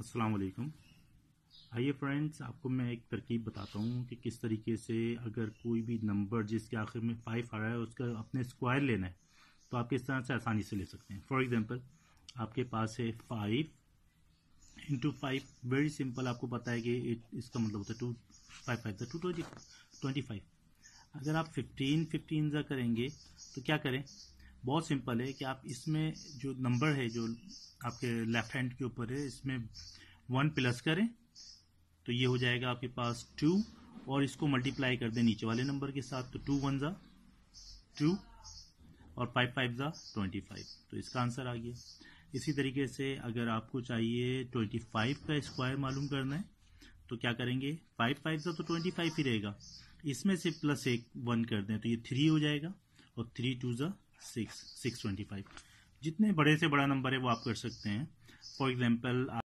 अस्सलाम वालेकुम आइए फ्रेंड्स आपको मैं एक तरकीब बताता हूँ कि किस तरीके से अगर कोई भी नंबर जिसके आखिर में फाइव आ रहा है, उसका अपने स्क्वायर लेना है तो आप किस तरह से आसानी से ले सकते हैं। फॉर एग्जांपल आपके पास है five into five very simple आपको पता है कि इसका मतलब होता है two five five two twenty twenty five अगर आप फिफ्टीन फिफ्टीन करेंगे तो क्या करें? बहुत सिंपल है कि आप इसमें जो नंबर है, जो आपके लेफ़्ट हैंड के ऊपर है, इसमें वन प्लस करें तो ये हो जाएगा आपके पास टू और इसको मल्टीप्लाई कर दें नीचे वाले नंबर के साथ तो टू वन ज़ा टू और फाइव फाइव ज़ा ट्वेंटी फाइव तो इसका आंसर आ गया. इसी तरीके से अगर आपको चाहिए ट्वेंटी फाइव का स्क्वायर मालूम करना है तो क्या करेंगे? फाइव फाइव ज़ा तो ट्वेंटी फाइव ही रहेगा. इसमें से प्लस एक वन कर दें तो ये थ्री हो जाएगा, और थ्री टू ज़ा सिक्स सिक्स ट्वेंटी फाइव जितने बड़े से बड़ा नंबर है, वो आप कर सकते हैं। For example